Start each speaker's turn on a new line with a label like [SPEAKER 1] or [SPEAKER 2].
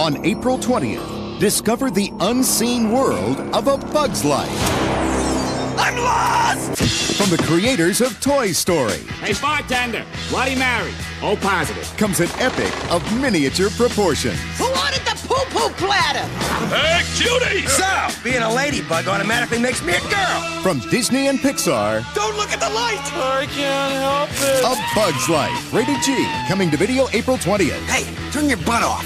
[SPEAKER 1] On April 20th, discover the unseen world of A Bug's Life.
[SPEAKER 2] I'm lost!
[SPEAKER 1] From the creators of Toy Story
[SPEAKER 3] Hey, bartender, Bloody Mary. O positive.
[SPEAKER 1] comes an epic of miniature proportions.
[SPEAKER 4] Who wanted the poo poo platter?
[SPEAKER 2] Hey, cutie!
[SPEAKER 5] So, being a ladybug automatically makes me a girl.
[SPEAKER 1] From Disney and Pixar,
[SPEAKER 2] Don't look at the light! I can't help it.
[SPEAKER 1] A Bug's Life. Rated G. Coming to video April 20th.
[SPEAKER 5] Hey, turn your butt off.